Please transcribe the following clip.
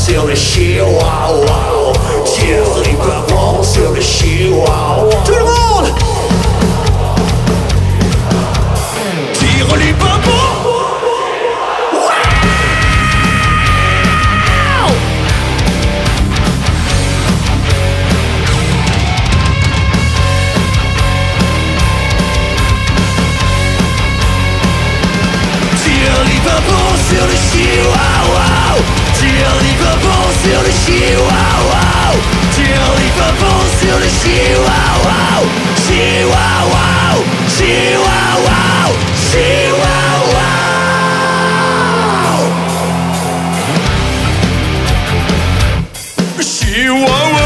sur le chihuahua. Tout monde Tire les pavons sur le chihuahua sur le chihuahua Tire les pavons sur le Chihuahua Chihuahua!